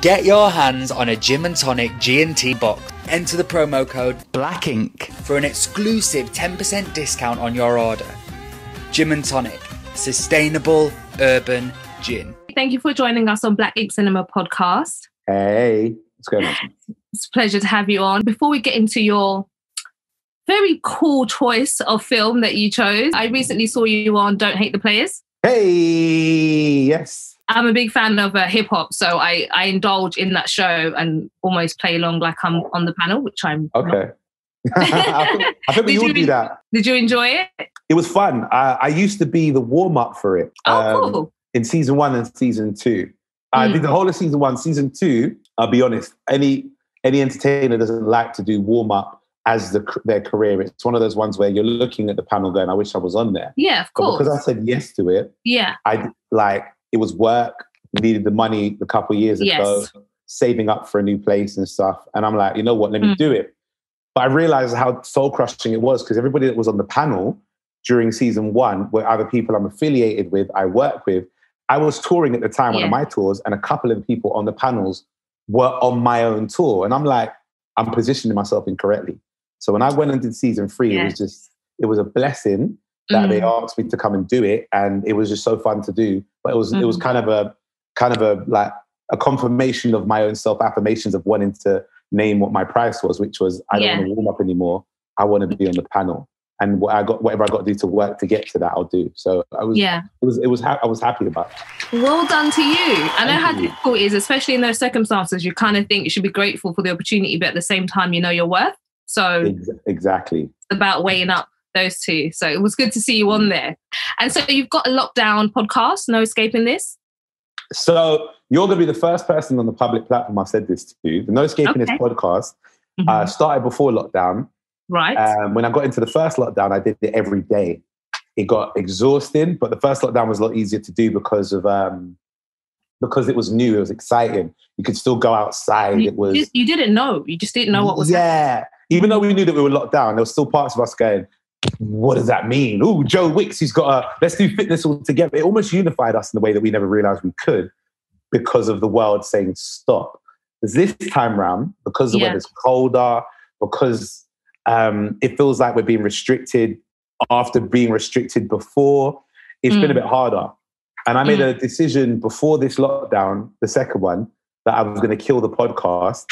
Get your hands on a Gym and Tonic G&T box. Enter the promo code Black Ink for an exclusive 10% discount on your order. Gym and Tonic, sustainable urban gin. Thank you for joining us on Black Ink Cinema podcast. Hey, what's going on? It's a pleasure to have you on. Before we get into your very cool choice of film that you chose, I recently saw you on Don't Hate the Playaz. Hey, yes. I'm a big fan of uh, hip hop, so I, I indulge in that show and almost play along like I'm on the panel, which I'm. Okay. I think, we Did all do that. Did you enjoy it? It was fun. I, I used to be the warm up for it Oh, um, cool. in season one and season two. I Mm. did the whole of season one. Season two, I'll be honest, any any entertainer doesn't like to do warm up as the, their career. It's one of those ones where you're looking at the panel going, I wish I was on there. Yeah, of But course. because I said yes to it, yeah, I like it was work. Needed the money a couple of years ago, Yes. saving up for a new place and stuff. And I'm like, you know what? Let me Mm. do it. But I realized how soul crushing it was because everybody that was on the panel during season one were other people I'm affiliated with, I work with. I was touring at the time, one of my tours, and a couple of the people on the panels were on my own tour. And I'm like, I'm positioning myself incorrectly. So when I went and did season three, Yeah. it was just, it was a blessing that they Mm. asked me to come and do it, and it was just so fun to do. But it was it was Mhm. kind of a kind of a like a confirmation of my own self affirmations of wanting to name what my price was, which was I don't want to warm up anymore. I want to be on the panel, and what I got whatever I got to do to work to get to that, I'll do. So I was yeah. it was it was ha- I was happy about. It. Well done to you. And I know Thank how you. difficult it is, especially in those circumstances. You kind of think you should be grateful for the opportunity, but at the same time, you know your worth. So Ex- exactly. about weighing up those two. So it was good to see you on there. And so you've got a lockdown podcast, No Escaping This. So you're going to be the first person on the public platform I've said this to. The No Escaping This Okay. podcast Mhm. uh, started before lockdown. right. Um, when I got into the first lockdown, I did it every day. It got exhausting, but the first lockdown was a lot easier to do because of um, because it was new. It was exciting. You could still go outside. you, It was you- didn't know. You just didn't know what was happening. Even though we knew that we were locked down, there were still parts of us going, "What does that mean?" Oh, Joe Wicks, he's got a let's do fitness all together. It almost unified us in the way that we never realized we could because of the world saying stop. This time round, because the Yeah. weather's colder, because um, it feels like we're being restricted after being restricted before, it's been a Mm. bit harder. And I made Mm. a decision before this lockdown, the second one, that I was going to kill the podcast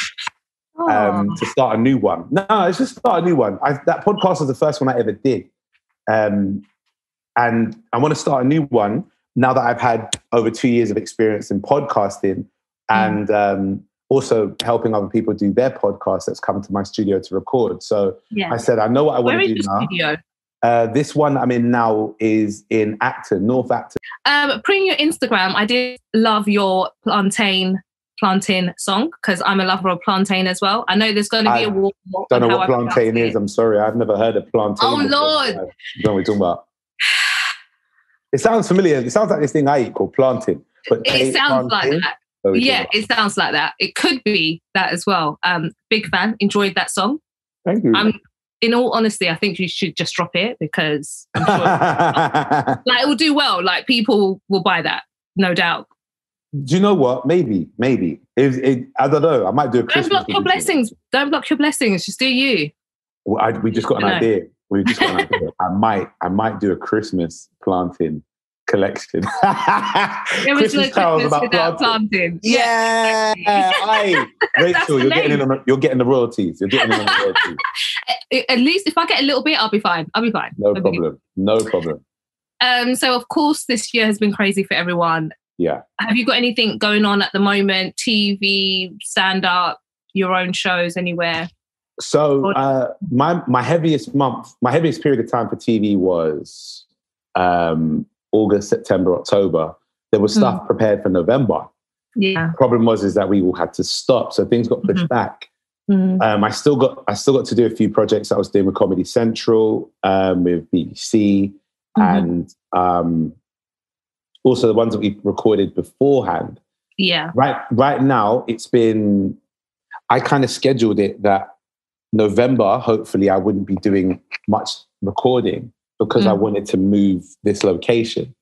um, Oh. to start a new one. No, it's just start a new one. I, that podcast was the first one I ever did. Um, and I want to start a new one now that I've had over two years of experience in podcasting and um, also helping other people do their podcast that's come to my studio to record. So yeah. I said, I know what I want Where to do now. studio? Uh, this one I'm in now is in Acton, North Acton. Um, putting your Instagram, I did love your plantain plantain song because I'm a lover of plantain as well. I know there's going to be I a war. Don't know what plantain it. is. I'm sorry. I've never heard of plantain. Oh, before. Lord. I don't know what we're talking about. It sounds familiar. It sounds like this thing I eat called plantain. But It sounds like that. Yeah, it sounds like that. It could be that as well. Um, big fan. Enjoyed that song. Thank you. I'm in all honesty, I think you should just drop it because I'm sure, like it will do well. Like people will buy that, no doubt. Do you know what? Maybe, maybe. I don't know. I might do a Don't Christmas. block your blessings. Don't block your blessings. Just do you. Well, I, we just got an I idea. We just got an idea. I might, I might do a Christmas planting collection. There was no Christmas carols Christmas about planting. planting. Yeah. That's Rachel, you're getting in on the, you're getting the royalties. You're getting in on the royalties. At least if I get a little bit, I'll be fine. I'll be fine. No I'll problem. No problem. Um, so of course this year has been crazy for everyone. Yeah. Have you got anything going on at the moment? TV, stand up, your own shows anywhere? So uh, my my heaviest month, my heaviest period of time for TV was um, August, September, October. There was stuff prepared for November. Yeah. Problem was is that we all had to stop, so things got pushed Mhm. back. Mm. Um, I still got I still got to do a few projects I was doing with Comedy Central, um, with BBC, Mhm. and um, also the ones that we recorded beforehand. Yeah. Right, right now it's been. I kind of scheduled it that November. Hopefully, I wouldn't be doing much recording because I Mm. wanted to move this location.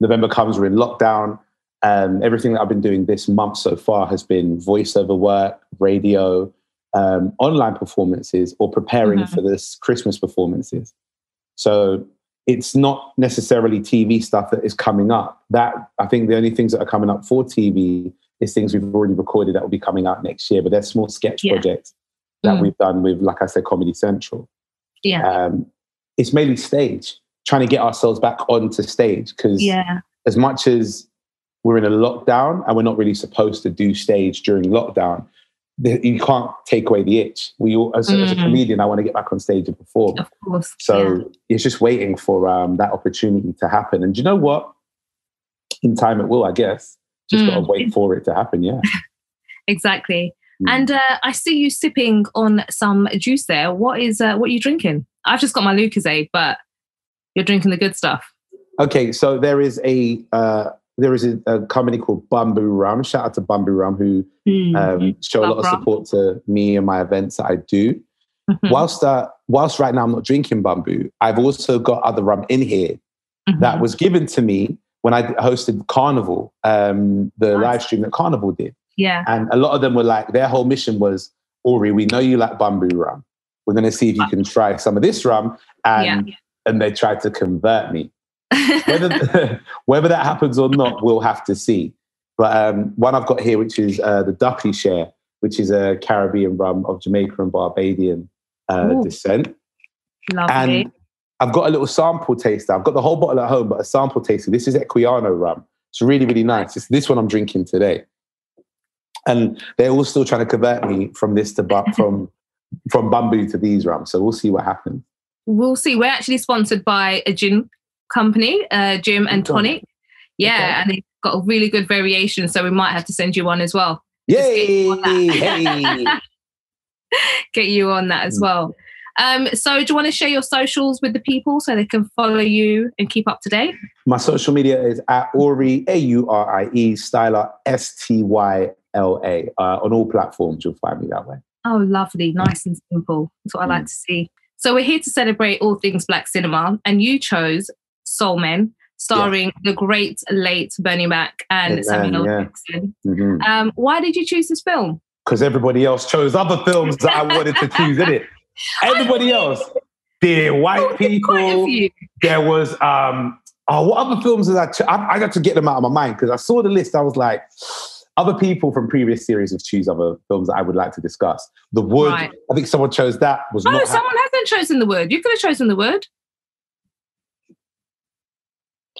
November comes, we're in lockdown. Um, everything that I've been doing this month so far has been voiceover work, radio, um, online performances, or preparing mm-hmm. for this Christmas performances. So it's not necessarily TV stuff that is coming up. That I think the only things that are coming up for TV is things we've already recorded that will be coming out next year. But they're small sketch yeah. projects that mm. we've done with, like I said, Comedy Central. Yeah, um, it's mainly stage, trying to get ourselves back onto stage because yeah. as much as we're in a lockdown and we're not really supposed to do stage during lockdown, you can't take away the itch. We all, as, mm. as, a mm. comedian, I want to get back on stage and perform. Of course. So yeah. it's just waiting for um, that opportunity to happen. And you know what? In time, it will. I guess. Just mm. got to wait for it to happen. Yeah. exactly. Mm. And uh, I see you sipping on some juice there. What is uh, what are you drinking? I've just got my Lucozade, but you're drinking the good stuff. Okay, so there is a uh, there is a, a, company called Bumbu Rum. Shout out to Bumbu Rum who mm-hmm. um, show a lot of support to me and my events that I do. Mm-hmm. Whilst uh, whilst right now I'm not drinking Bumbu, I've also got other rum in here mm-hmm. that was given to me when I hosted Carnival, um, the nice. live stream that Carnival did. Yeah, and a lot of them were like their whole mission was, Aurie, we know you like Bumbu Rum. We're going to see if you can try some of this rum, and yeah. and they tried to convert me whether, whether that happens or not, we'll have to see. But um, one I've got here, which is uh, the Duppy Share, which is a Caribbean rum of Jamaica and Barbadian uh, descent. Lovely. And I've got a little sample taster. I've got the whole bottle at home, but a sample taster. This is Equiano rum. It's really, really nice. It's this one I'm drinking today. And they're all still trying to convert me from this to but from from Bumbu to these rums. So we'll see what happens. We'll see. We're actually sponsored by a gin company, uh, and Tonic. Yeah, okay. and they've got a really good variation, so we might have to send you one as well. Yay! Get you, get you on that as mm. well. Um, so, do you want to share your socials with the people so they can follow you and keep up to date? My social media is at Aurie A U R I E Styla, S T Y L A uh, on all platforms. You'll find me that way. Oh, lovely, nice and simple. That's what mm. I like mm. to see. So, we're here to celebrate all things Black cinema, and you chose Soul Men, starring yeah. the great late Bernie Mac and Samuel L. Jackson. Mm-hmm. Um, why did you choose this film? Because everybody else chose other films that I wanted to choose in it. Everybody else. There white people. There was um oh what other films did I ch- I, I got to get them out of my mind because I saw the list. I was like, other people from previous series have choose other films that I would like to discuss. The Wood, right. I think someone chose that. Was oh, someone hasn't chosen The Wood. You could have chosen The Wood.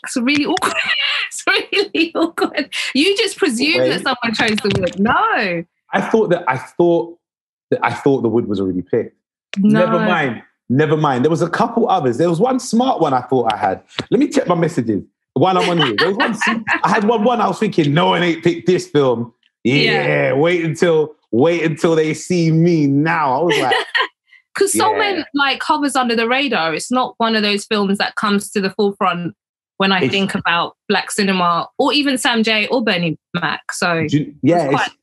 It's really awkward. it's really awkward. You just presume that someone chose the wood. No. I thought that I thought that I thought the wood was already picked. No. Never mind. Never mind. There was a couple others. There was one smart one I thought I had. Let me check my messages while I'm on here. There was one. I had one. One I was thinking, no one ain't picked this film. Yeah, yeah. wait until wait until they see me now. I was like. Because yeah. Like hovers under the radar. It's not one of those films that comes to the forefront when I it's, think about black cinema or even Sam J or Bernie Mac. So yeah, it's, it's,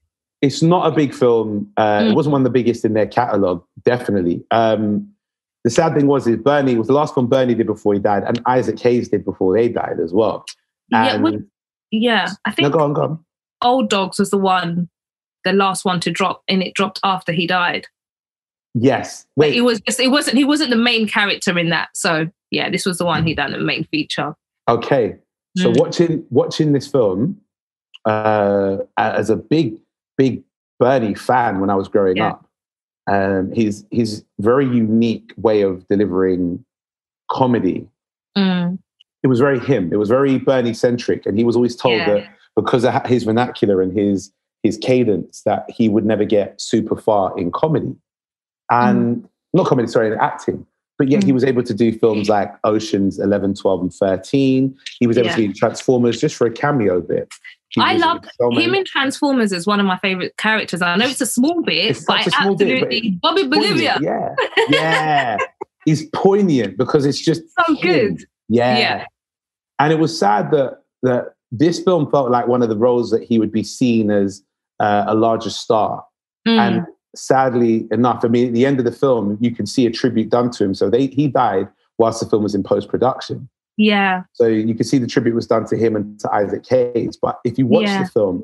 it's, not a big film. Uh, mm. It wasn't one of the biggest in their catalog, definitely. Um, the sad thing was, is Bernie was the last one Bernie did before he died, and Isaac Hayes did before they died as well. And, yeah, yeah, I think. No, go on, go on. Old Dogs was the one, the last one to drop, and it dropped after he died. Yes, wait. But it was just, it wasn't he wasn't the main character in that. So yeah, this was the one he done the main feature. Okay, so mm. watching watching this film uh, as a big big Bernie fan when I was growing yeah. up, um, his his very unique way of delivering comedy. Mm. It was very him. It was very Bernie centric, and he was always told yeah. that because of his vernacular and his his cadence, that he would never get super far in comedy, and mm. not comedy, sorry, in acting. But yet mm. he was able to do films like Oceans 11, 12, and 13. He was able yeah. to do Transformers just for a cameo bit. He I love him in Transformers as one of my favorite characters. I know it's a small bit, it's but I absolutely bit, but Bobby Bolivia. Yeah, yeah, he's poignant because it's just so him. good. Yeah. yeah, and it was sad that that this film felt like one of the roles that he would be seen as uh, a larger star, mm. and sadly enough, I mean, at the end of the film, you can see a tribute done to him. So they, he died whilst the film was in post production. Yeah. So you can see the tribute was done to him and to Isaac Hayes. But if you watch yeah. the film,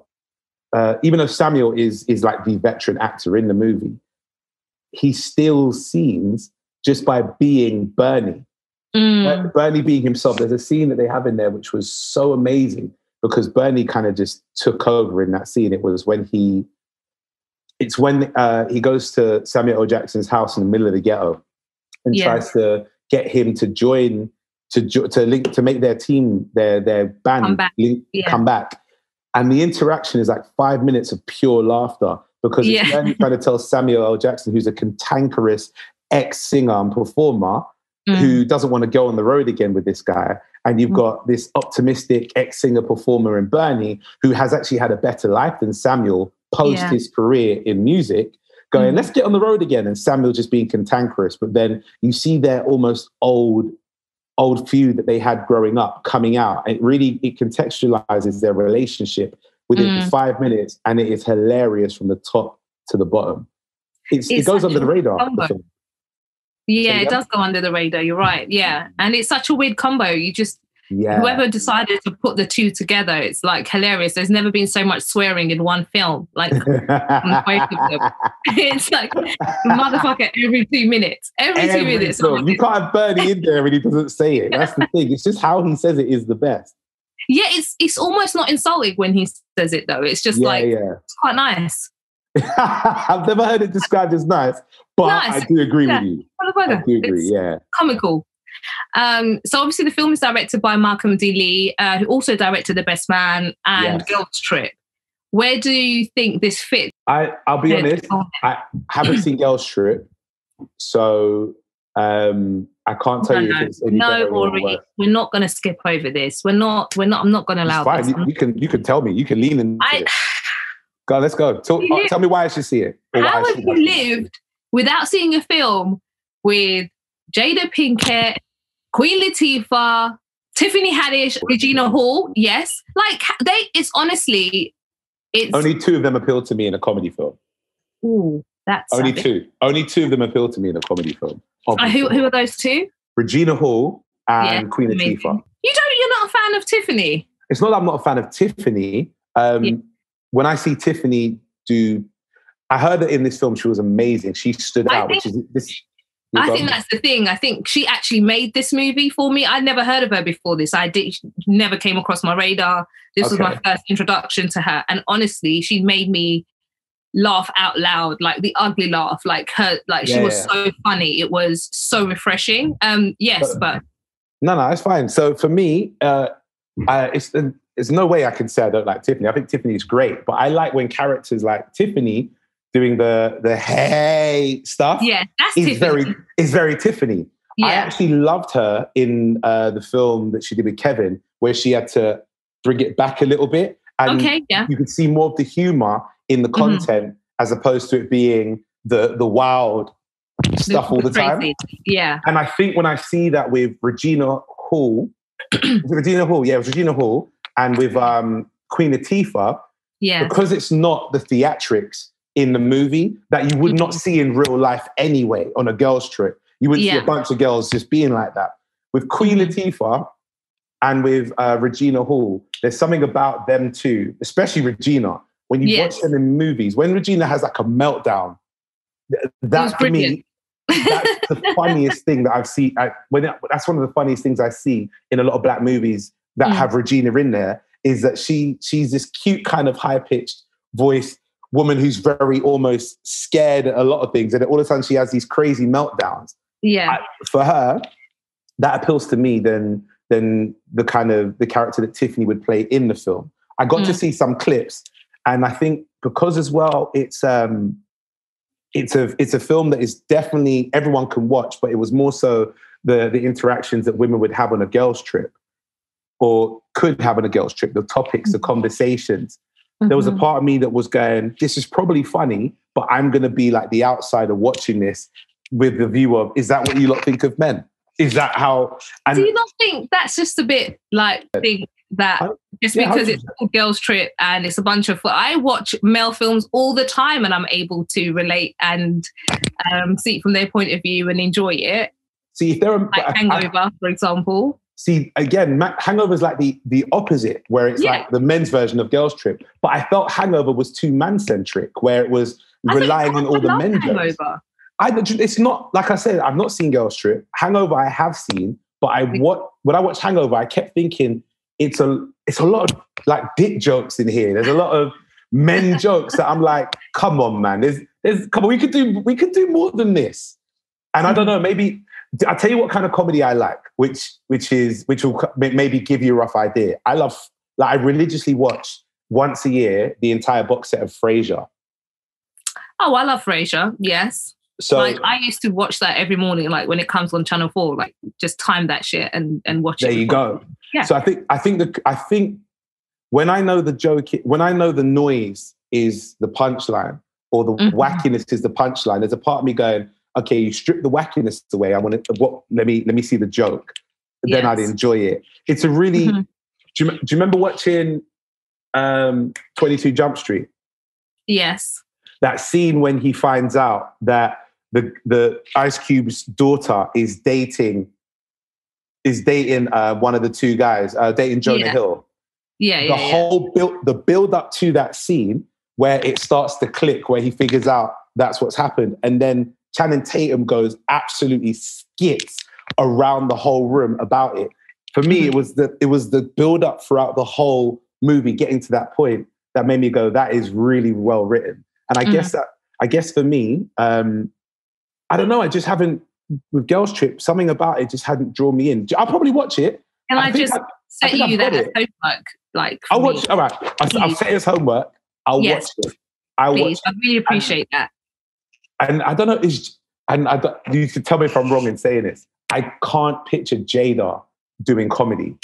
uh, even though Samuel is is like the veteran actor in the movie, he still seems just by being Bernie. Mm. Bernie being himself. There's a scene that they have in there which was so amazing because Bernie kind of just took over in that scene. It was when he, it's when uh, he goes to Samuel L. Jackson's house in the middle of the ghetto and yeah. tries to get him to join to to link to make their team their their band come back. Link, yeah. come back. And the interaction is like five minutes of pure laughter because yeah. it's trying to tell Samuel L. Jackson, who's a cantankerous ex singer and performer, mm. who doesn't want to go on the road again with this guy. And you've mm. got this optimistic ex singer performer in Bernie, who has actually had a better life than Samuel post yeah. his career in music, going, mm. let's get on the road again. And Samuel just being cantankerous. But then you see their almost old old feud that they had growing up coming out. It really it contextualizes their relationship within mm. five minutes, and it is hilarious from the top to the bottom. It's, it's it goes under the radar. Yeah, it does go under the radar. You're right. Yeah, and it's such a weird combo. You just yeah. whoever decided to put the two together, it's like hilarious. There's never been so much swearing in one film. Like it's like motherfucker every two minutes. Every, every two minutes. Film. You can't have Bernie in there and he doesn't say it. That's the thing. It's just how he says it is the best. Yeah, it's it's almost not insulting when he says it though. It's just yeah, like yeah. it's quite nice. I've never heard it described as nice, but nice. I do agree yeah. with you. I do agree, it's yeah. Comical. Um, so obviously the film is directed by Malcolm D. Lee, uh, who also directed The Best Man and yes. Girls Trip. Where do you think this fits? I, I'll be honest, I haven't seen Girls Trip, so um, I can't tell no, you if it's any no, Aurie, we're not going to skip over this. We're not. We're not. I'm not going to allow. Fine. You, you, can. You can tell me. You can lean in. I, Go. Let's go. Tell, uh, tell me why I should see it. How have you lived without seeing a film with Jada Pinkett, Queen Latifah, Tiffany Haddish, Regina Hall? Yes, like they. It's honestly, it's only two of them appeal to me in a comedy film. Ooh, that's only savage. two. Only two of them appeal to me in a comedy film. Uh, who, who are those two? Regina Hall and yeah, Queen amazing. Latifah. You don't. You're not a fan of Tiffany. It's not that I'm not a fan of Tiffany. Um, yeah. When I see Tiffany do, I heard that in this film she was amazing. She stood I out, which is this. I think that's the thing. I think she actually made this movie for me. I'd never heard of her before this. I did never came across my radar. This okay. was my first introduction to her, and honestly, she made me laugh out loud, like the ugly laugh, like her, like yeah, she was yeah. so funny. It was so refreshing. Um, yes, but, but no, no, it's fine. So for me, uh, I, it's there's no way I can say I don't like Tiffany. I think Tiffany's great, but I like when characters like Tiffany doing the the hey stuff. Yeah, that's is Tiffany. very is very Tiffany. Yeah. I actually loved her in uh, the film that she did with Kevin, where she had to bring it back a little bit, and okay, yeah. you could see more of the humor in the mm-hmm. content mm-hmm. as opposed to it being the the wild stuff the, all the, the time. Yeah. And I think when I see that with Regina Hall, Regina Hall, yeah, Regina Hall, and with um, Queen Latifah, yeah, because it's not the theatrics in the movie that you would mm-hmm. not see in real life anyway on a girls' trip. You wouldn't yeah. see a bunch of girls just being like that. With Queen mm-hmm. Latifah and with uh, Regina Hall, there's something about them too, especially Regina, when you yes. watch them in movies, when Regina has like a meltdown, that for me, that's the funniest thing that I've seen. I, when it, that's one of the funniest things I see in a lot of black movies that mm. have Regina in there is that she she's this cute kind of high pitched voice woman who's very almost scared at a lot of things, and all of a sudden she has these crazy meltdowns. Yeah, I, for her, that appeals to me than than the kind of the character that Tiffany would play in the film. I got mm. to see some clips and I think because as well, it's um, it's a it's a film that is definitely everyone can watch, but it was more so the the interactions that women would have on a girls' trip, or could have on a girls' trip. The topics, the mm-hmm. conversations. Mm-hmm. There was a mm-hmm. part of me that was going, "This is probably funny, but I'm going to be like the outsider watching this with the view of, is that what you lot think of men? Is that how?" And, Do you not think that's just a bit like think that just yeah, because it's a girls' trip and it's a bunch of I watch male films all the time and I'm able to relate and um, see it from their point of view and enjoy it. See if they're like I, Hangover, I, for example. See, again, Hangover is like the the opposite, where it's yeah. like the men's version of Girls Trip. But I felt Hangover was too man centric, where it was I relying on all the men. Hangover. I, it's not like I said. I've not seen Girls Trip. Hangover, I have seen, but I what when I watched Hangover, I kept thinking it's a it's a lot of like dick jokes in here. There's a lot of men jokes that I'm like, come on, man. There's there's come on. We could do we could do more than this. And I don't know. Maybe I'll tell you what kind of comedy I like, which which is which will maybe give you a rough idea. I love like I religiously watch once a year the entire box set of Frasier. Oh, I love Frasier. Yes. So like I used to watch that every morning, like when it comes on Channel Four, like just time that shit and and watch there it. There you go. Yeah. So I think I think the I think when I know the joke, when I know the noise is the punchline or the mm-hmm. wackiness is the punchline, there's a part of me going, okay, you strip the wackiness away. I want to what? Let me let me see the joke. Yes. Then I'd enjoy it. It's a really. Mm-hmm. Do, you, do you remember watching um, Twenty Two Jump Street? Yes. That scene when he finds out that the the Ice Cube's daughter is dating is dating uh, one of the two guys, uh, dating Jonah yeah. Hill. Yeah, yeah the yeah, whole yeah. build the build up to that scene where it starts to click, where he figures out that's what's happened, and then Channing Tatum goes absolutely skits around the whole room about it. For me, mm-hmm. it was the it was the build up throughout the whole movie, getting to that point that made me go, that is really well written. And I mm-hmm. guess that I guess for me, um, I don't know, I just haven't with Girls Trip, something about it just hadn't drawn me in. I'll probably watch it. Can I, I just I, set I you that as homework? Like I'll watch. All right, I'll, I'll set it as homework. I'll yes. watch it. I'll Please. watch. I really appreciate and, that and I don't know, is and I don't, you can tell me if I'm wrong in saying this. I can't picture Jada doing comedy.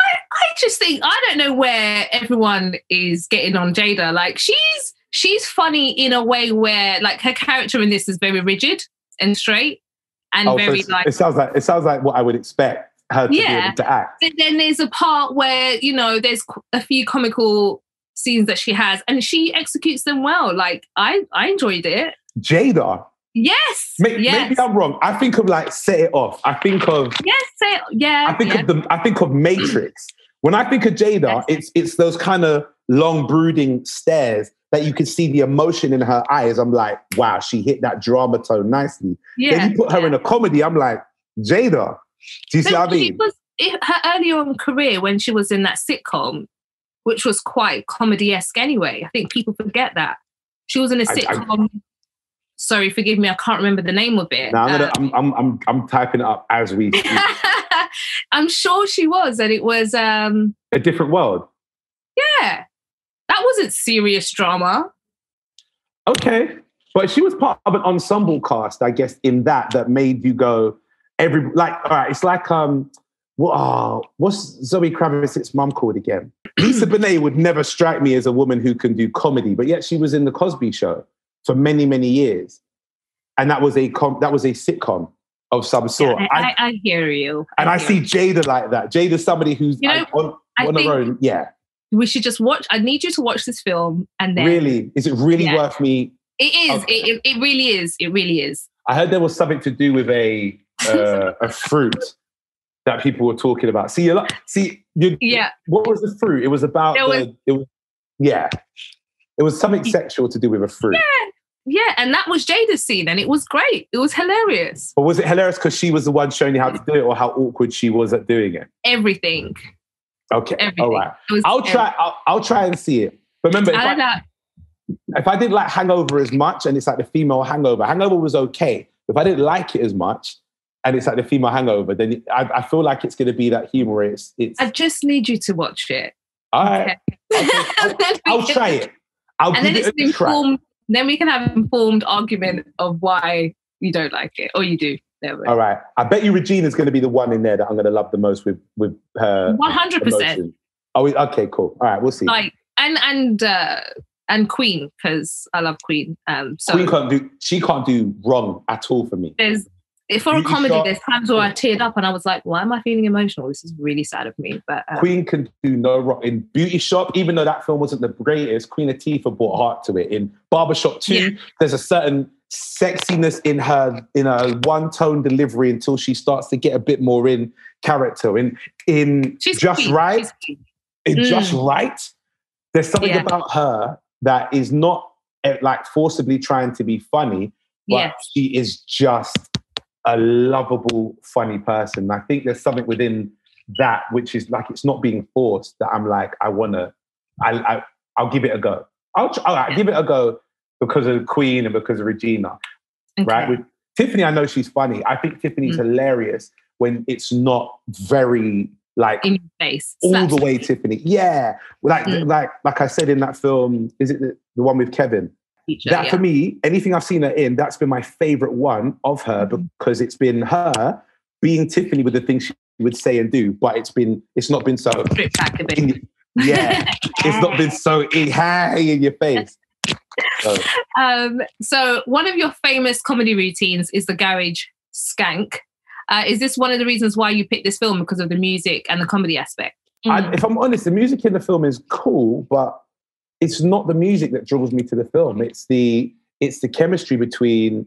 I, I just think I don't know where everyone is getting on Jada. Like she's she's funny in a way where like her character in this is very rigid and straight and oh, very so like it sounds like it sounds like what I would expect her to yeah. be able to act. But then there's a part where you know there's a few comical scenes that she has, and she executes them well. Like I, I enjoyed it. Jada. Yes, maybe, yes. maybe I'm wrong. I think of like set it off. I think of yes, say yeah. I think yeah. of the. I think of Matrix. when I think of Jada, yes. it's it's those kind of long brooding stares that you can see the emotion in her eyes. I'm like, wow, she hit that drama tone nicely. Yeah, then you put her yeah. in a comedy. I'm like, Jada. Do you see what I mean? Was, her earlier on career when she was in that sitcom, which was quite comedy esque anyway. I think people forget that. She was in a sitcom. I, I, sorry, forgive me, I can't remember the name of it. No, I'm, gonna, um, I'm, I'm, I'm, I'm, typing it up as we speak. I'm sure she was, and it was um, a different world. Yeah, that wasn't serious drama. Okay, but she was part of an ensemble cast, I guess, in that that made you go every like. All right, it's like um, oh, what's Zoe Kravitz's mum called again? Lisa Bonet would never strike me as a woman who can do comedy, but yet she was in the Cosby Show for many, many years, and that was a com- that was a sitcom of some sort. Yeah, I, I, I, hear you. I and I see you. Jada like that. Jada's somebody who's you know, on, on her own. Yeah. We should just watch. I need you to watch this film, and then really, is it really yeah. worth me? It is. Okay. It, it really is. It really is. I heard there was something to do with a uh, a fruit that people were talking about. See, you see, you, yeah. What was the fruit? It was about the, was, it was, yeah. It was something sexual to do with a fruit. Yeah, yeah, and that was Jada's scene, and it was great. It was hilarious. But was it hilarious because she was the one showing you how to do it, or how awkward she was at doing it? Everything. Okay, everything. all right. I'll everything. try. I'll, I'll, try and see it. But remember, if I, I, if I didn't like Hangover as much, and it's like the female Hangover, Hangover was okay. If I didn't like it as much, and it's like the female hangover, then I, I feel like it's going to be that humor. It's, it's. I just need you to watch it. All right. Okay. I'll, I'll, try it. I'll and then it's it informed. Then we can have informed argument of why you don't like it, or you do. There All right. I bet you Regina's going to be the one in there that I'm going to love the most with with her. One hundred percent. Oh, okay, cool. All right, we'll see. Like and and uh, and Queen because I love Queen. Um, so Queen can't do. She can't do wrong at all for me. There's for a comedy, shot, there's times where I teared up and I was like, why am I feeling emotional? This is really sad of me. But um, Queen can do no wrong in Beauty Shop, even though that film wasn't the greatest. Queen Latifah brought heart to it. In Barbershop 2, yeah. there's a certain sexiness in her in a one tone delivery until she starts to get a bit more in character in in She's just cute. right in Mm. just right there's something Yeah. about her that is not eh, like forcibly trying to be funny but Yes. she is just a lovable funny person i think there's something within that which is like it's not being forced that i'm like i want to I, I i'll give it a go i'll, try, I'll give it a go because of queen and because of regina Okay. right? With Tiffany, I know she's funny. I think Tiffany's Mm. hilarious when it's not very like In your face. all the way. Tiffany. Yeah, like Mm. like like I said in that film, is it the, the one with Kevin? Feature, that yeah. for me, anything I've seen her in, that's been my favorite one of her Mhm. because it's been her being Tiffany with the things she would say and do, but it's been it's not been so back a bit. yeah, it's not been so in, hey in your face. So, Um, so one of your famous comedy routines is the garage skank. Uh, is this one of the reasons why you picked this film because of the music and the comedy aspect? I, Mm. if I'm honest, the music in the film is cool, but it's not the music that draws me to the film. It's the it's the chemistry between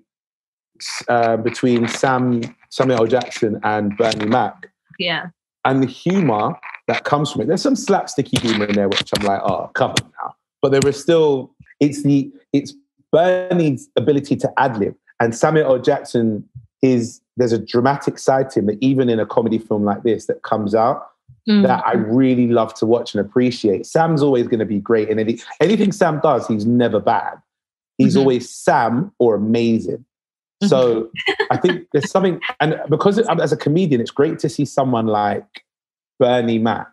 uh, between Sam Samuel L. Jackson and Bernie Mac, yeah. and the humor that comes from it. There's some slapsticky humor in there, which I'm like, oh, come on now. But there was still it's the it's Bernie's ability to ad lib, and Samuel L. Jackson is there's a dramatic side to him that even in a comedy film like this that comes out Mm. that I really love to watch and appreciate. Sam's always going to be great, and any, anything Sam does, he's never bad. He's Mhm. always Sam or amazing. So I think there's something, and because as a comedian, it's great to see someone like Bernie Mac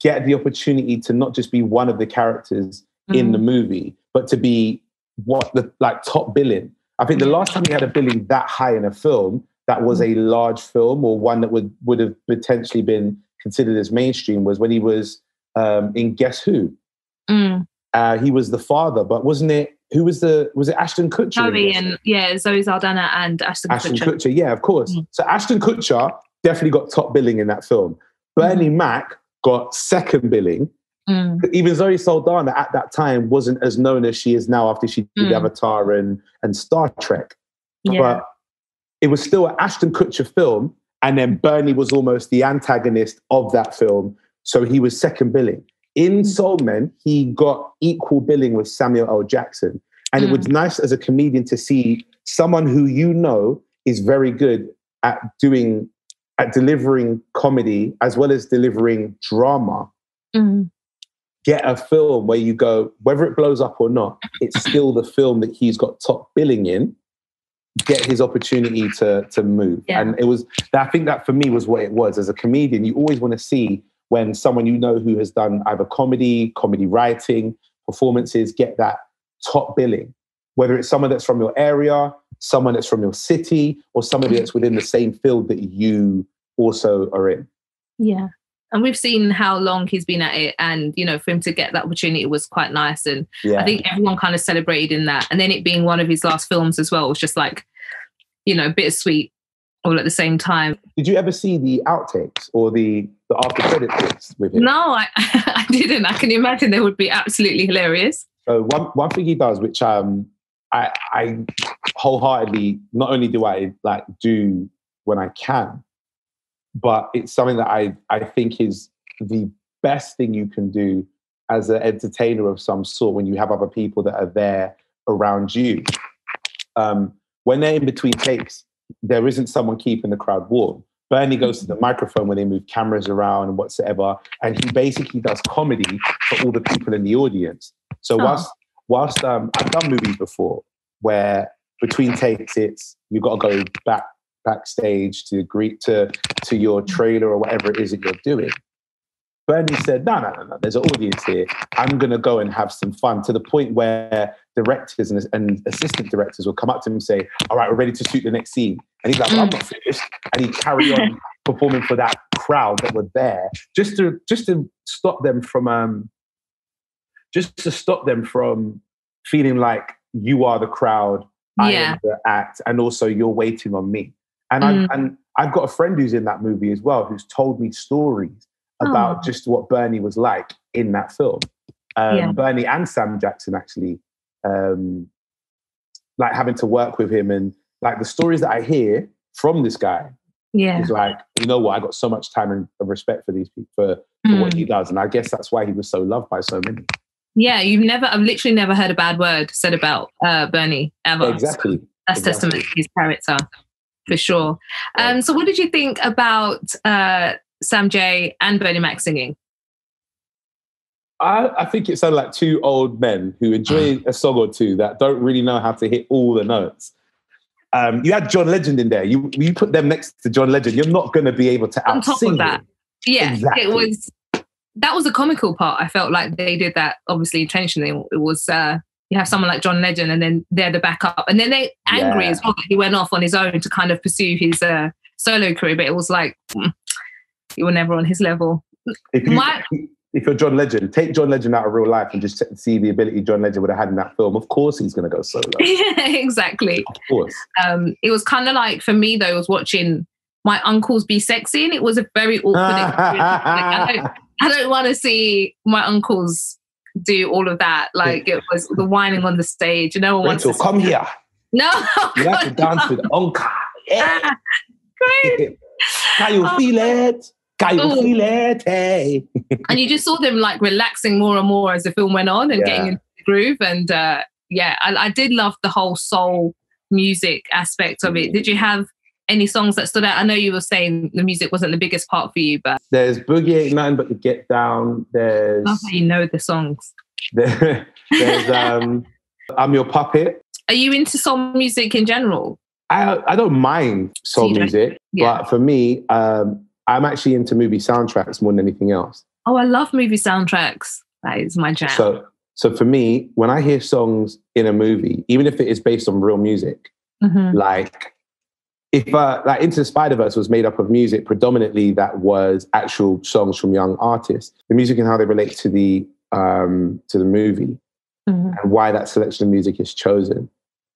get the opportunity to not just be one of the characters in the Mm. movie, but to be what the like top billing. I think the last time he had a billing that high in a film that was a large film or one that would would have potentially been considered as mainstream was when he was um, in Guess Who. Mm. Uh, he was the father, but wasn't it? Who was the? Was it Ashton Kutcher? Zoe and yeah, Zoe Saldana and Ashton, Ashton Kutcher. Kutcher. Yeah, of course. Mm. So Ashton Kutcher definitely got top billing in that film. Bernie Mac got second billing. Mm. Even Zoe Saldana at that time wasn't as known as she is now after she did Mm. Avatar and, and Star Trek. Yeah. But it was still an Ashton Kutcher film. And then Bernie was almost the antagonist of that film. So he was second billing. In Mm. Soul Men, he got equal billing with Samuel L. Jackson. And it Mm. was nice as a comedian to see someone who you know is very good at doing, at delivering comedy as well as delivering drama Mm. get a film where you go, whether it blows up or not, it's still the film that he's got top billing in. Get his opportunity to to move, Yeah. and it was. I think that for me was what it was. As a comedian, you always want to see when someone you know who has done either comedy, comedy writing, performances, get that top billing. Whether it's someone that's from your area, someone that's from your city, or somebody that's within the same field that you also are in. Yeah. And we've seen how long he's been at it. And, you know, for him to get that opportunity was quite nice. And Yeah, I think everyone kind of celebrated in that. And then it being one of his last films as well was just like, you know, bittersweet all at the same time. Did you ever see the outtakes or the the after credit bits with him? No, I, I didn't. I can imagine they would be absolutely hilarious. So one one thing he does, which um I I wholeheartedly not only do I like do when I can, but it's something that I I think is the best thing you can do as an entertainer of some sort when you have other people that are there around you. Um, when they're in between takes, there isn't someone keeping the crowd warm. Bernie goes to the microphone when they move cameras around and whatsoever, and he basically does comedy for all the people in the audience. So Oh. whilst whilst um, I've done movies before where between takes it's you've got to go back backstage to greet to to your trailer or whatever it is that you're doing. Bernie said, no, no, no, no, there's an audience here. I'm going to go and have some fun to the point where directors and, and assistant directors will come up to him and say, all right, we're ready to shoot the next scene. And he's like, well, I'm not finished. And he'd carry on performing for that crowd that were there just to, just to stop them from, um, just to stop them from feeling like you are the crowd, I Yeah. am the act, and also you're waiting on me. And Mm. I and I've got a friend who's in that movie as well, who's told me stories about Oh. just what Bernie was like in that film. Um, Yeah. Bernie and Sam Jackson actually um, like having to work with him and like the stories that I hear from this guy. Yeah. He's like, you know what? I got so much time and respect for these people for, for mm. what he does. And I guess that's why he was so loved by so many. Yeah, you've never I've literally never heard a bad word said about uh Bernie ever. Exactly. So that's exactly. testament to his character for sure. Um so what did you think about uh Sam J and Bernie Mac singing? I, I think it sounded like two old men who enjoy a song or two that don't really know how to hit all the notes. Um, you had John Legend in there. You you put them next to John Legend, you're not going to be able to on top of that. Him. Yeah, exactly. it was that was a comical part. I felt like they did that obviously intentionally. It was uh, you have someone like John Legend, and then they're the backup, and then they angry yeah. as well. He went off on his own to kind of pursue his uh, solo career, but it was like mm, you were never on his level. If, you, My, if you're John Legend, take John Legend out of real life and just see the ability John Legend would have had in that film. Of course, he's going to go solo. yeah, exactly. Of course. Um, it was kind of like for me though, I was watching my uncles be sexy, and it was a very awkward experience. like, I don't, I don't want to see my uncles do all of that. Like it was the whining on the stage. No one Rental, wants to come here. No, you have to dance with Uncle. Yeah. Great. Can you Oh. feel it? Can you Ooh. feel it? Hey. and you just saw them like relaxing more and more as the film went on and Yeah. getting into the groove. And uh, yeah, I, I did love the whole soul music aspect of it. Did you have any songs that stood out? I know you were saying the music wasn't the biggest part for you, but There's Boogie Ain't Nothing But the Get Down. There's love how you know the songs. there- there's um I'm Your Puppet. Are you into soul music in general? I I don't mind soul So music, yeah. but for me, um, I'm actually into movie soundtracks more than anything else. Oh, I love movie soundtracks. That is my jam. So so for me, when I hear songs in a movie, even if it is based on real music, Mhm. like if uh, like Into the Spider Verse was made up of music predominantly that was actual songs from young artists, the music and how they relate to the um, to the movie Mhm. and why that selection of music is chosen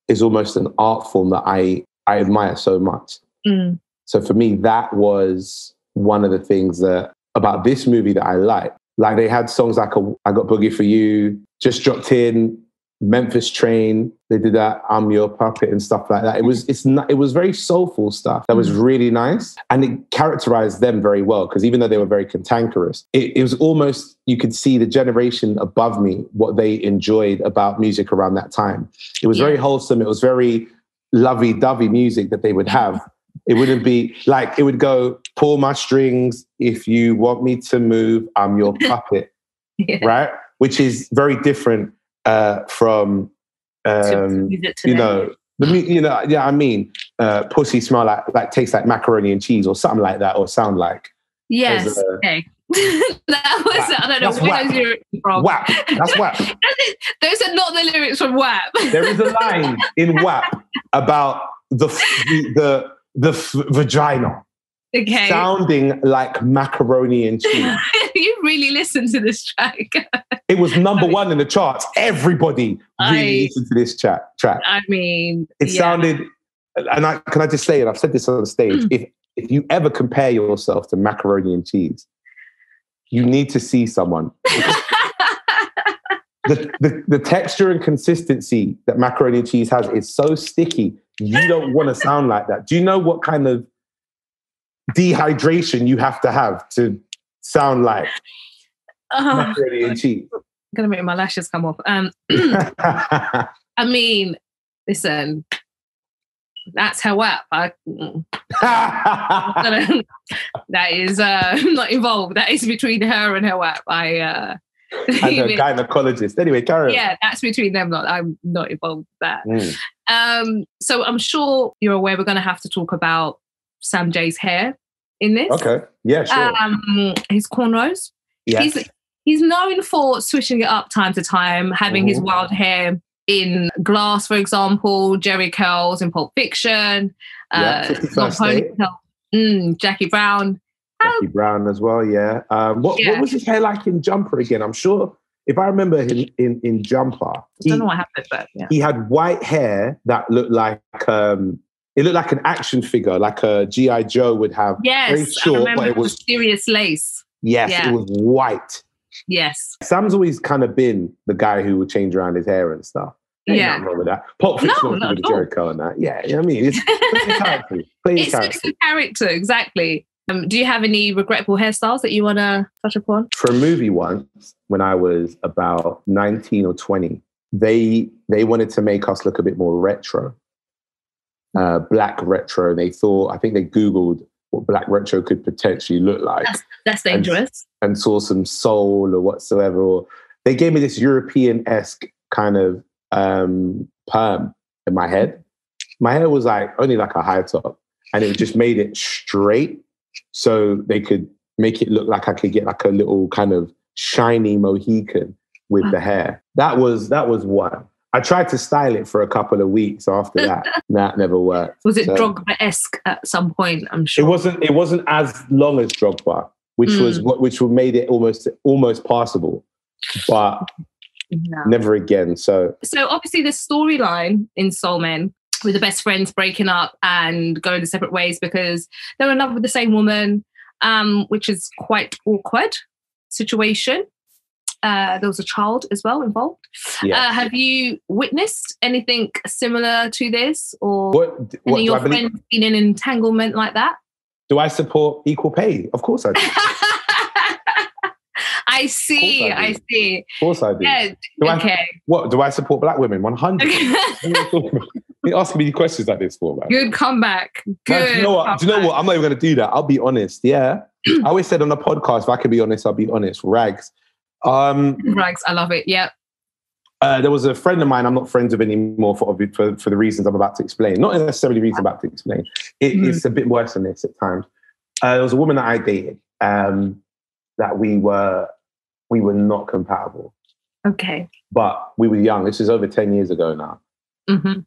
is almost an art form that I I admire so much. Mm. So for me, that was one of the things that about this movie that I like. Like they had songs like a, I Got Boogie for You, just dropped in, Memphis Train. They did that I'm Your Puppet and stuff like that. It was it's not, it was very soulful stuff that was mm. really nice, and it characterized them very well because even though they were very cantankerous, it, it was almost you could see the generation above me what they enjoyed about music around that time. It was very wholesome. It was very lovey-dovey music that they would have. It wouldn't be like it would go, pull my strings if you want me to move, I'm your puppet, Yeah. right? Which is very different uh, from um, you know, the you know, yeah, I mean, uh, pussy smell like like tastes like macaroni and cheese or something like that, or sound like Yes. okay. that was I don't know where those lyrics are from. WAP. That's WAP. Those are not the lyrics from WAP. there is a line in WAP about the f- the the, the f- vagina okay. sounding like macaroni and cheese. you really listen to this track. It was number one in the charts. Everybody really I- listened to this chat, track. I mean, It yeah. sounded, and I can I just say it? I've said this on the stage. Mm. if if you ever compare yourself to macaroni and cheese, you need to see someone. The, the, the texture and consistency that macaroni and cheese has is so sticky. You don't want to sound like that. Do you know what kind of dehydration you have to have to sound like macaroni and? I'm gonna make my lashes come off. Um, I mean, listen, that's her WAP. I, mm, that is uh, not involved. That is between her and her WAP. I uh, and a gynecologist. Anyway, carry on. yeah, that's between them. Not I'm not involved with that. Mm. Um, so I'm sure you're aware we're going to have to talk about Sam J's hair in this. Okay. Yeah, sure. Um, his cornrows. yeah. He's he's known for swishing it up time to time, having his wild hair in Glass, for example, Jerry curls in Pulp Fiction, Yeah, uh, 51st not ponytail, mm, Jackie Brown. Jackie Brown as well, yeah. Um, what, Yeah. what was his hair like in Jumper again? I'm sure if I remember him in, in Jumper, I he, don't know what happened, but yeah. he had white hair that looked like um, it looked like an action figure, like a GI Joe would have. very Yes, short, I but remember it was serious lace. Yes, Yeah. it was white. Yes, Sam's always kind of been the guy who would change around his hair and stuff. Ain't yeah, wrong with that. Pulp Fiction no, with Jericho and that. Yeah, you know what I mean. It's, character. it's character. a character, exactly. Um, do you have any regretful hairstyles that you want to touch upon? For a movie once, when I was about 19 or 20, they they wanted to make us look a bit more retro, uh, black retro. They thought, I think they Googled what black retro could potentially look like. That's, that's dangerous. And, and, saw some soul or whatsoever. Or they gave me this European esque kind of um, perm in my head. My hair was like only like a high top, and it just made it straight so they could make it look like I could get like a little kind of shiny Mohican with the uh-huh. hair. That was that was one. I tried to style it for a couple of weeks after that. that never worked. Was it so, Drogba-esque at some point? I'm sure. It wasn't it wasn't as long as Drogba, which mm. was what which made it almost almost passable. But no. never again. So So obviously the storyline in Soul Men with the best friends breaking up and going to separate ways because they're in love with the same woman, um, which is quite awkward situation. Uh, there was a child as well involved. Yeah. Uh, have you witnessed anything similar to this, or what, what, any of your friends been in an entanglement like that? Do I support equal pay? Of course I do. I see. I, I, see. Of course I do. Yeah. do okay. I, what do I support black women? One hundred. You asking me questions like this for, man. Good comeback. Good. Man, do you know what? Do you know what? I'm not even going to do that. I'll be honest. Yeah. I always said on the podcast, if I could be honest, I'll be honest. Rags. Um, Rags. I love it. Yeah. Uh, there was a friend of mine I'm not friends with anymore for, for, for the reasons I'm about to explain. Not necessarily the reasons I'm about to explain. It, mm. It's a bit worse than this at times. Uh, there was a woman that I dated um, that we were we were not compatible. Okay. But we were young. This is over 10 years ago now. Mm-hmm.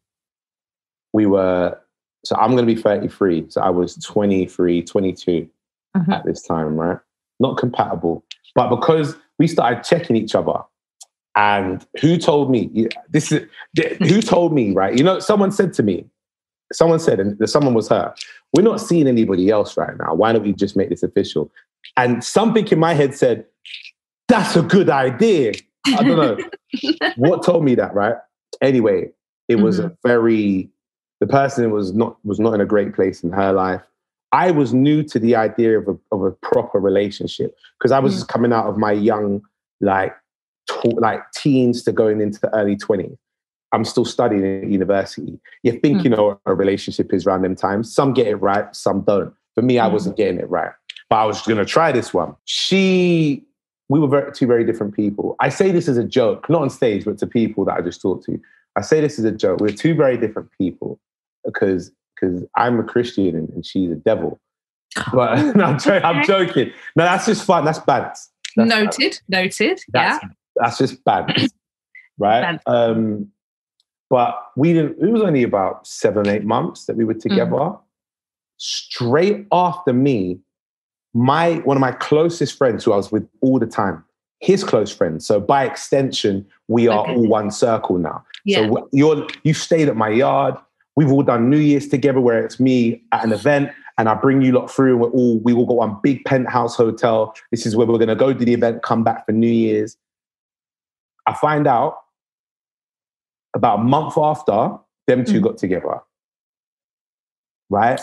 We were, so I'm going to be 33. So I was 23, 22 mm-hmm. at this time, right? Not compatible. But because we started checking each other, and who told me, this is, who told me, right? You know, someone said to me, someone said, and someone was her, we're not seeing anybody else right now. Why don't we just make this official? And something in my head said, that's a good idea. I don't know what told me that, right? Anyway, it was mm-hmm. a very the person was not was not in a great place in her life. I was new to the idea of a, of a proper relationship because I was mm-hmm. coming out of my young like t- like teens to going into the early 20s. I'm still studying at university. You think mm-hmm. you know a relationship is around them times. Some get it right, some don't. For me, I mm. wasn't getting it right, but I was going to try this one. She we were very, two very different people. I say this as a joke, not on stage, but to people that I just talked to. I say this as a joke. We're two very different people because because I'm a Christian and, and she's a devil. But no, I'm, joking, I'm, joking. No, that's just fun. That's bad. That's noted. Bad. Noted. That's, yeah. That's just bad. right. Bad. Um, but we didn't. It was only about seven, eight months that we were together. Mm. Straight after me, my one of my closest friends who I was with all the time, his close friends. So by extension, we are okay. all one circle now. Yeah. So you're you stayed at my yard. We've all done New Year's together where it's me at an event and I bring you lot through and we're all we all got one big penthouse hotel. This is where we're gonna go to the event, come back for New Year's. I find out about a month after them 2 mm. got together right?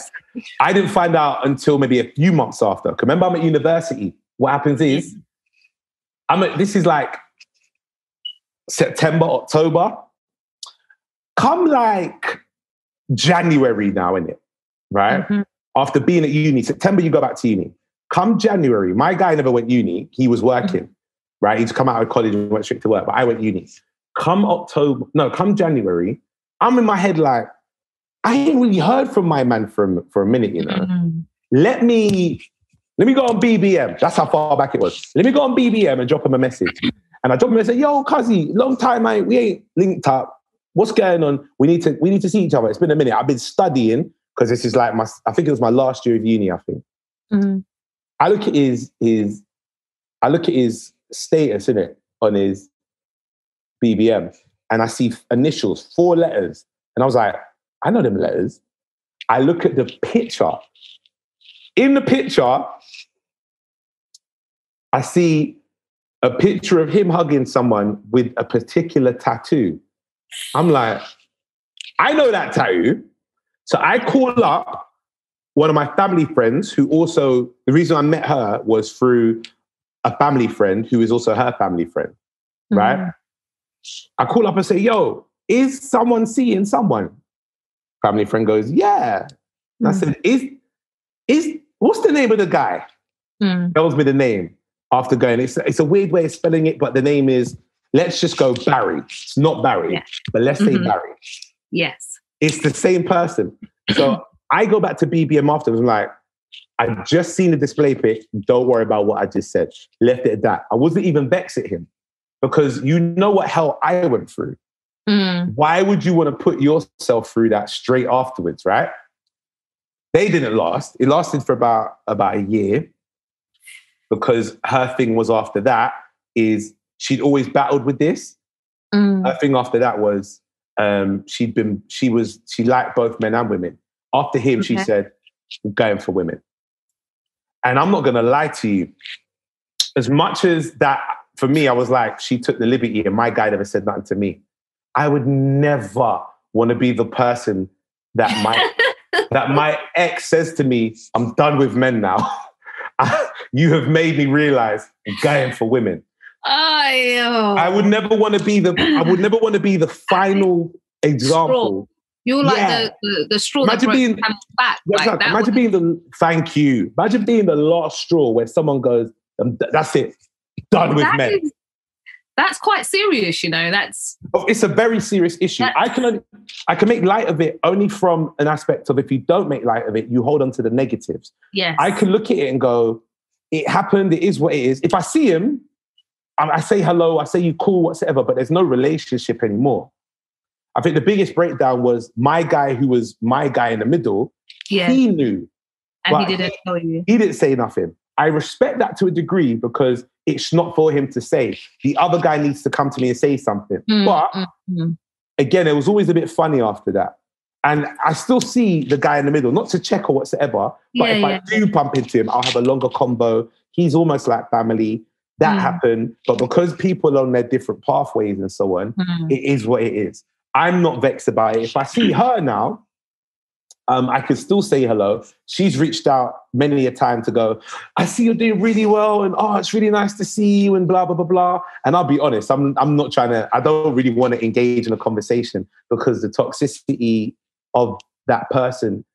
I didn't find out until maybe a few months after. Remember, I'm at university. What happens is, I'm at, this is like September, October. Come like January now, in it, right? Mm-hmm. After being at uni, September you go back to uni. Come January, my guy never went uni. He was working, mm-hmm. right? He'd come out of college and went straight to work, but I went uni. Come October, no, come January, I'm in my head like, I ain't really heard from my man for, for a minute, you know. Mm-hmm. Let me let me go on BBM. That's how far back it was. Let me go on BBM and drop him a message. And I drop him and say, yo, Cuzzy, long time, mate. We ain't linked up. What's going on? We need to we need to see each other. It's been a minute. I've been studying because this is like my I think it was my last year of uni, I think. Mm-hmm. I look at his his I look at his status in it on his BBM and I see initials, four letters. And I was like, I know them letters. I look at the picture. In the picture, I see a picture of him hugging someone with a particular tattoo. I'm like, I know that tattoo. So I call up one of my family friends who also, the reason I met her was through a family friend who is also her family friend, right? Mm. I call up and say, yo, is someone seeing someone? Family friend goes, yeah. Mm. I said, is, is, what's the name of the guy? Mm. Tells me the name after going. It's, it's a weird way of spelling it, but the name is, let's just go Barry. It's not Barry, yeah. but let's mm-hmm. say Barry. Yes. It's the same person. So I go back to BBM afterwards. I'm like, I just seen the display pic. Don't worry about what I just said. Left it at that. I wasn't even vexed at him because you know what hell I went through. Mm. Why would you want to put yourself through that straight afterwards, right? They didn't last. It lasted for about about a year because her thing was after that is she'd always battled with this. Mm. Her thing after that was um, she'd been she was she liked both men and women. After him, okay. she said, "I'm going for women. And I'm not gonna lie to you, as much as that for me, I was like, she took the liberty and my guy never said nothing to me. I would never want to be the person that my that my ex says to me, I'm done with men now. you have made me realize I'm going for women. Oh, I would never want to be the I would never want to be the final example. You're like yeah. the, the, the straw imagine that being, back. like imagine being the thank you. Imagine being the last straw where someone goes, um, that's it, done with men. Is, that's quite serious, you know. That's oh, it's a very serious issue. I can I can make light of it only from an aspect of if you don't make light of it, you hold on to the negatives. Yes. I can look at it and go, it happened, it is what it is. If I see him, I say hello, I say you cool, whatever, but there's no relationship anymore. I think the biggest breakdown was my guy, who was my guy in the middle. Yeah. He knew. And he didn't tell you. He didn't say nothing. I respect that to a degree because it's not for him to say. The other guy needs to come to me and say something. Mm, but mm, mm. again, it was always a bit funny after that. And I still see the guy in the middle, not to check or whatsoever, but yeah, if yeah. I do bump into him, I'll have a longer combo. He's almost like family. That mm. happened. But because people are on their different pathways and so on, mm. it is what it is. I'm not vexed about it. If I see her now, um, I can still say hello. She's reached out many a time to go, I see you're doing really well, and oh, it's really nice to see you, and blah, blah, blah, blah. And I'll be honest, I'm, I'm not trying to, I don't really want to engage in a conversation because the toxicity of that person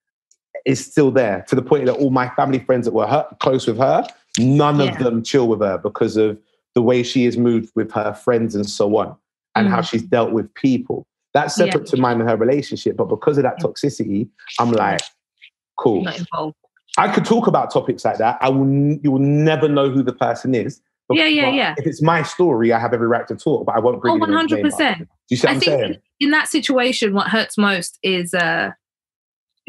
is still there to the point that all my family friends that were her, close with her, none yeah. of them chill with her because of the way she has moved with her friends and so on, and mm. how she's dealt with people. That's separate yeah. to mine and her relationship. But because of that toxicity, I'm like, cool. I could talk about topics like that. I will. You will never know who the person is. But, yeah, yeah, yeah. If it's my story, I have every right to talk, but I won't bring. Oh, one hundred percent. Do you see what I am saying? In that situation, what hurts most is uh,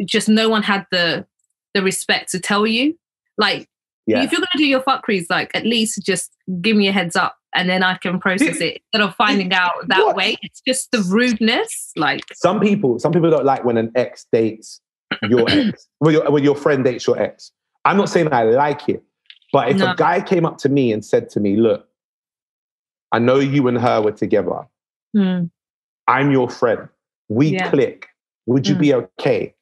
just no one had the the respect to tell you. Like, yeah. if you're gonna do your fuckeries, like at least just give me a heads up and then I can process it instead of finding out that what? way. It's just the rudeness. Like some people, some people don't like when an ex dates your ex, when your, when your friend dates your ex. I'm not saying I like it, but if no. a guy came up to me and said to me, "Look, I know you and her were together. Mm. I'm your friend. We yeah. click. Would you mm. be okay?"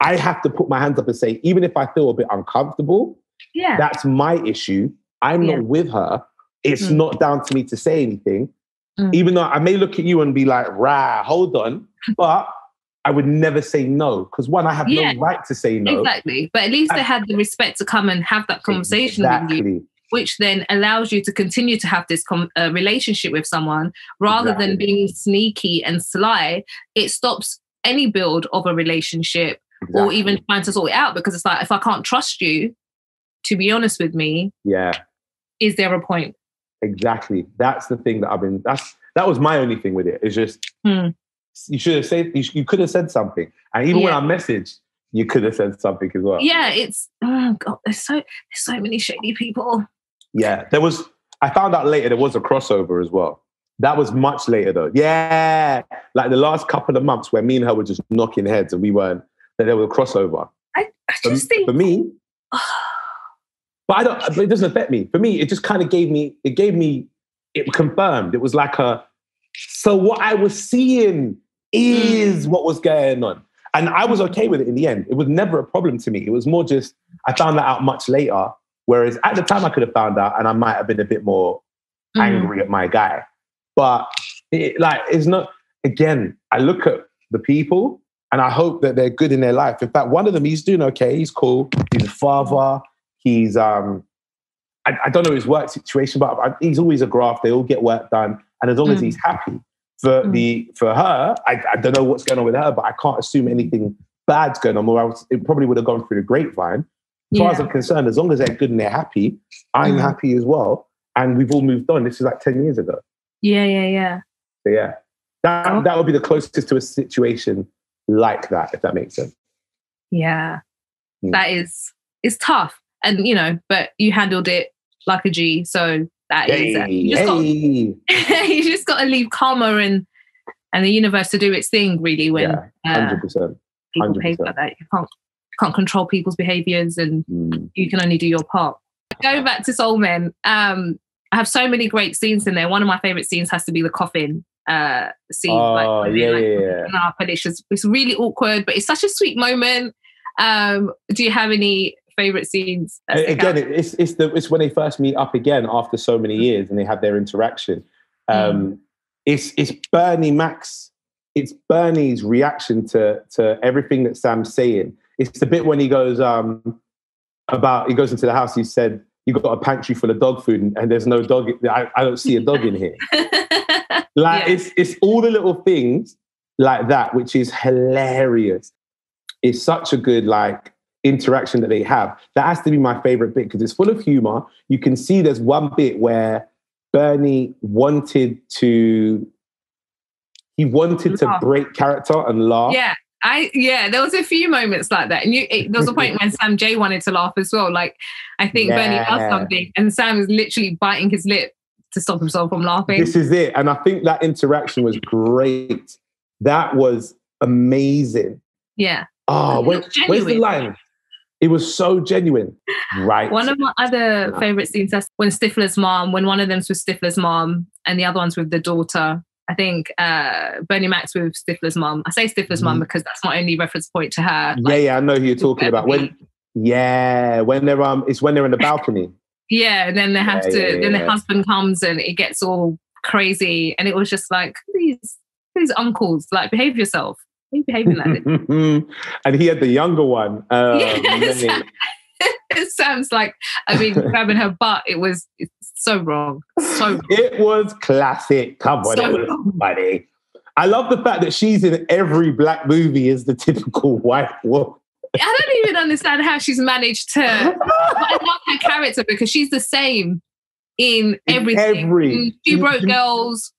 I have to put my hands up and say, even if I feel a bit uncomfortable, yeah, that's my issue. I'm yeah. not with her it's mm. not down to me to say anything. Mm. Even though I may look at you and be like, rah, hold on. But I would never say no. Because one, I have yeah. no right to say no. Exactly. But at least they had the respect to come and have that conversation exactly. with you. Which then allows you to continue to have this com- uh, relationship with someone rather exactly. than being sneaky and sly. It stops any build of a relationship exactly. or even trying to sort it out because it's like, if I can't trust you, to be honest with me, yeah, is there a point? Exactly. That's the thing that I've been. That's that was my only thing with it. It's just hmm. you should have said you, you, could have said something, and even yeah. when I messaged, you could have said something as well. Yeah, it's oh god, there's so there's so many shady people. Yeah, there was. I found out later there was a crossover as well. That was much later though. Yeah, like the last couple of months where me and her were just knocking heads and we weren't. That there was a crossover. I, I just for, think for me. But I don't. But it doesn't affect me. For me, it just kind of gave me. It gave me. It confirmed. It was like a. So what I was seeing is mm. what was going on. And I was okay with it in the end. It was never a problem to me. It was more just, I found that out much later. Whereas at the time, I could have found out and I might have been a bit more mm. angry at my guy. But it, like, it's not, again, I look at the people and I hope that they're good in their life. In fact, one of them, he's doing okay. He's cool. He's a father. He's, um, I, I don't know his work situation, but I, he's always a graft. They all get work done. And as long mm. as he's happy, for mm. the for her, I, I, don't know what's going on with her, but I can't assume anything bad's going on. Or else it probably would have gone through the grapevine. As yeah. far as I'm concerned, as long as they're good and they're happy, I'm mm. happy as well. And we've all moved on. This is like 10 years ago. Yeah, yeah, yeah. So yeah. That oh. that would be the closest to a situation like that, if that makes sense. Yeah. Mm. That is it's tough. And you know, but you handled it like a G. So that hey, is, uh, you, just hey. got, you just got to leave karma and and the universe to do its thing. Really, when hundred percent people behave like that, you can't can't control people's behaviors, and mm. you can only do your part. Going back to Soul Men, um, I have so many great scenes in there. One of my favorite scenes has to be the coffin uh scene. Oh, like, yeah, like, yeah, yeah. Up and it's just it's really awkward, but it's such a sweet moment. Um, do you have any favorite scenes. Again, it's it's the it's when they first meet up again after so many years and they have their interaction. Um, mm. It's it's Bernie Mac's. It's Bernie's reaction to to everything that Sam's saying. It's the bit when he goes um, about he goes into the house. He said, "You've got a pantry full of dog food, and, and there's no dog. I, I, don't see a dog in here." like yeah. it's it's all the little things like that, which is hilarious. It's such a good like interaction that they have. That has to be my favorite bit because it's full of humor. You can see there's one bit where Bernie wanted to he wanted to break character and laugh. Yeah. I yeah, there was a few moments like that, and you, it, there was a point when Sam J wanted to laugh as well. Like I think yeah. Bernie does something, and Sam is literally biting his lip to stop himself from laughing. This is it, and I think that interaction was great. That was amazing. Yeah. Oh, where, where's the line? It was so genuine. Right. One of my other yeah. favorite scenes is when Stifler's mom, when one of them's with Stifler's mom and the other one's with the daughter. I think uh, Bernie Mac's with Stifler's mom. I say Stifler's mm. mom because that's my only reference point to her. Yeah, yeah, I know who you're talking about. When yeah, when they're um it's when they're in the balcony. yeah, and then they have yeah, to yeah, then the husband comes and it gets all crazy. And it was just like, these these uncles, like behave yourself he behaving like this? and he had the younger one. Um, yes. it sounds like, I mean, grabbing her butt, it was so wrong. So wrong. It was classic. Come on, so it was funny. I love the fact that she's in every black movie as the typical white woman. I don't even understand how she's managed to. I love her character because she's the same in everything. Every, she broke girls.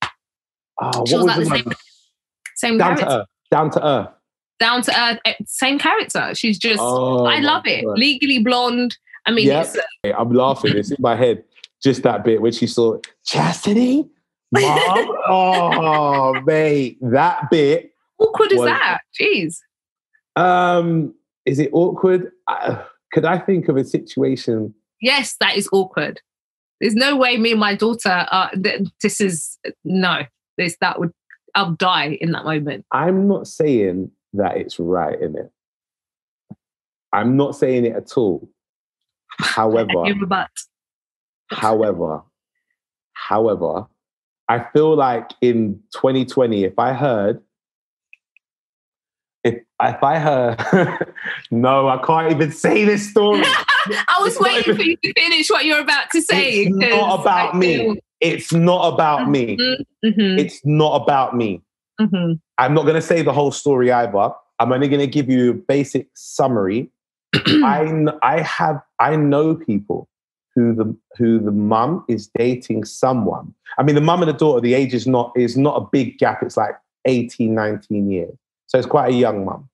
Oh, she was, was like the same, same character down to earth. Down to earth, eh, same character. She's just, oh, I love it. God. Legally blonde. I mean, yep. uh, I'm laughing. It's in my head. Just that bit when she saw Chastity, mom. oh, mate, that bit. Awkward was, is that? Jeez. Um, is it awkward? Uh, could I think of a situation? Yes, that is awkward. There's no way me and my daughter are. This is no. This that would I'll die in that moment. I'm not saying that it's right in it. I'm not saying it at all. However, however, however, I feel like in 2020, if I heard, if if I heard, no, I can't even say this story. I was it's waiting even, for you to finish what you're about to say. It's not about me. It's not about me. Mm-hmm. mm-hmm. It's not about me. Mm-hmm. I'm not going to say the whole story either. I'm only going to give you a basic summary. I I have I know people who the who the mum is dating someone. I mean, the mum and the daughter, the age is not is not a big gap. It's like 18, 19 years. So it's quite a young mum.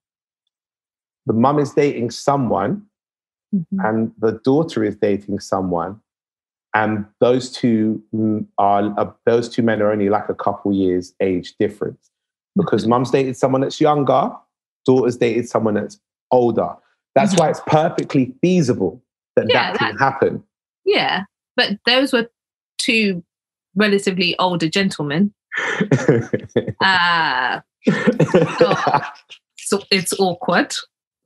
The mum is dating someone, mm-hmm. and the daughter is dating someone, and those two are uh, those two men are only like a couple years age difference because mum's dated someone that's younger daughter's dated someone that's older that's why it's perfectly feasible that yeah, that can happen yeah but those were two relatively older gentlemen uh, so it's awkward.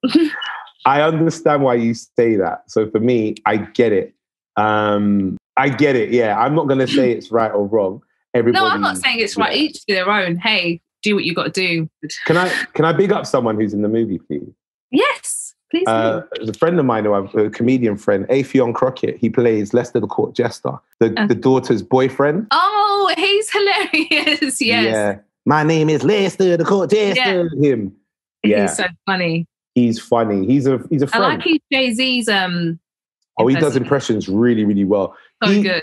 I understand why you say that. So for me, I get it. Um, I get it. Yeah, I'm not going to say it's right or wrong. Everybody, no, I'm not saying it's right. Yeah. Each to their own. Hey, do what you got to do. Can I can I big up someone who's in the movie, please? Yes, please. Uh, a friend of mine, who I've, a comedian friend, Affion Crockett. He plays Lester the Court Jester, the, uh, the daughter's boyfriend. Oh, he's hilarious. Yes. Yeah. My name is Lester the Court Jester. Yeah. Him. Yeah. He's so funny. He's funny. He's a he's a friend. I like Jay Z's um. Oh, he does impressions really, really well. So he, good.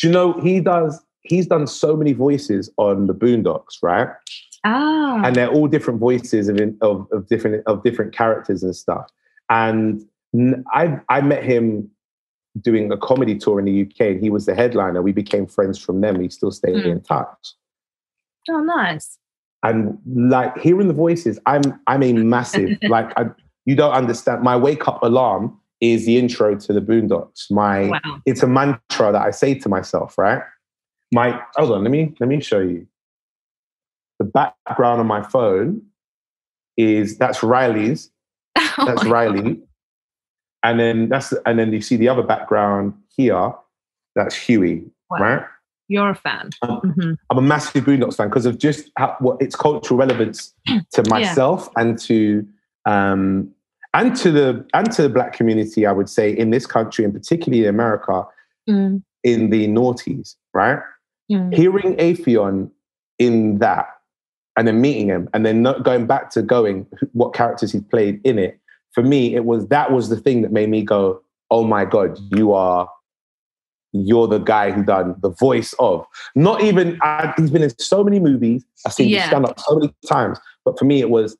Do you know he does? He's done so many voices on the Boondocks, right? Ah. And they're all different voices of, of, of different of different characters and stuff. And I I met him doing a comedy tour in the UK, and he was the headliner. We became friends from them. We still stay mm. in touch. Oh, nice. And like hearing the voices, I'm I'm a massive like I, you don't understand. My wake up alarm is the intro to the Boondocks. My wow. it's a mantra that I say to myself. Right. My hold on. Let me let me show you. The background on my phone is that's Riley's. Oh that's Riley. And then that's and then you see the other background here. That's Huey. Wow. Right. You're a fan. Um, mm-hmm. I'm a massive Boondocks fan because of just how, what its cultural relevance to myself yeah. and to um, and to the and to the black community. I would say in this country, and particularly in America, mm. in the noughties, right? Mm. Hearing Affion in that, and then meeting him, and then not going back to going what characters he's played in it. For me, it was that was the thing that made me go, "Oh my god, you are you're the guy who done the voice of. Not even I, he's been in so many movies. I've seen yeah. him stand up so many times. But for me, it was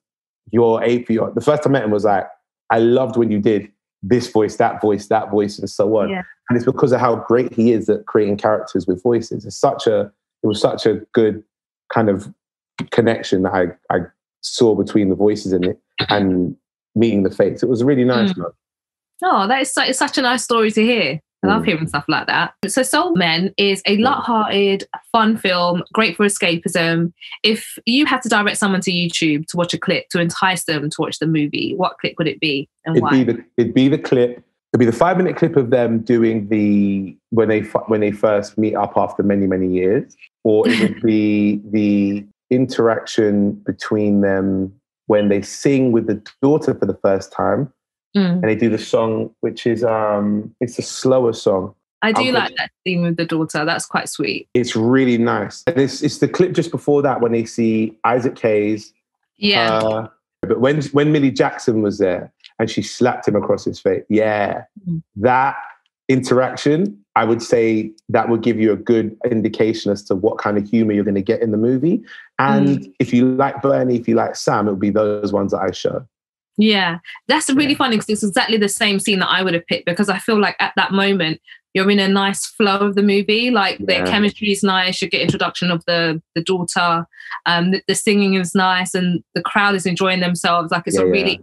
your Affion. The first time I met him was like, I loved when you did this voice, that voice, that voice, and so on. Yeah. And it's because of how great he is at creating characters with voices. It's such a it was such a good kind of connection that I, I saw between the voices in it and meeting the face. It was really nice. Mm. Oh, that is su- it's such a nice story to hear. I love mm. hearing stuff like that. So Soul Men is a light-hearted, fun film, great for escapism. If you had to direct someone to YouTube to watch a clip to entice them to watch the movie, what clip would it be and it'd why? Be the, it'd be the clip. It'd be the five-minute clip of them doing the when they when they first meet up after many many years, or it would be the interaction between them when they sing with the daughter for the first time Mm. And they do the song, which is um, it's a slower song. I do like that theme with the daughter. That's quite sweet. It's really nice. And it's it's the clip just before that when they see Isaac Hayes. Yeah. Uh, but when when Millie Jackson was there and she slapped him across his face, yeah, mm. that interaction, I would say that would give you a good indication as to what kind of humor you're going to get in the movie. And mm. if you like Bernie, if you like Sam, it would be those ones that I show. Yeah, that's really yeah. funny because it's exactly the same scene that I would have picked because I feel like at that moment you're in a nice flow of the movie. Like yeah. their chemistry is nice. You get introduction of the the daughter. Um, the, the, singing is nice, and the crowd is enjoying themselves. Like it's yeah, a really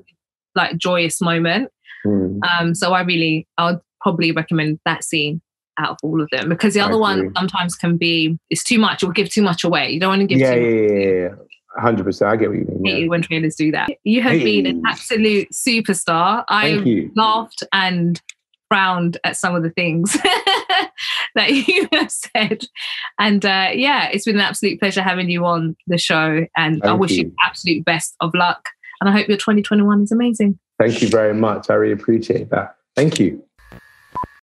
like joyous moment. Mm. Um, so I really, I would probably recommend that scene out of all of them because the other one sometimes can be it's too much. It will give too much away. You don't want to give. Yeah, yeah, yeah hundred percent. I get what you mean. Yeah. when trailers do that. You have hey. been an absolute superstar. I laughed and frowned at some of the things that you have said, and uh, yeah, it's been an absolute pleasure having you on the show. And Thank I wish you. you absolute best of luck. And I hope your 2021 is amazing. Thank you very much. I really appreciate that. Thank you.